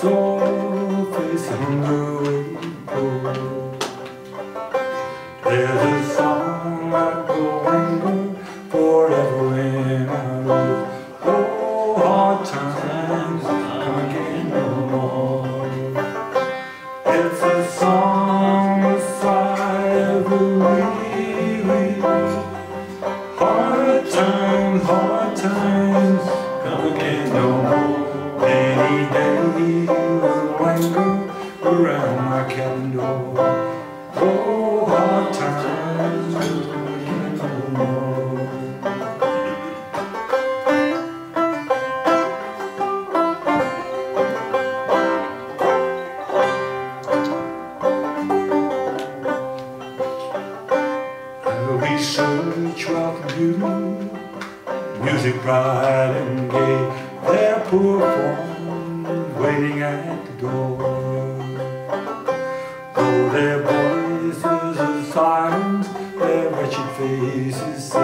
soul facing the rainbow. There's a song I'm going for. each Music bright and gay. Their poor form waiting at the door. Jesus.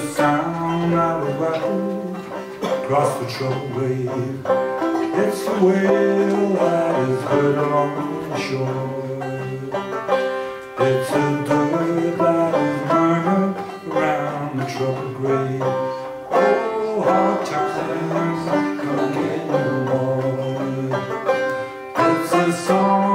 the sound of a rattle across the troubled wave. It's the whale that is heard along the shore. It's the dirt that is murmured around the troubled grave. Oh, hard times come in the water. It's a song.